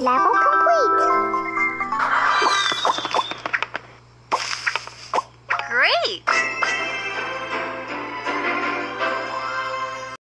Level complete. Great!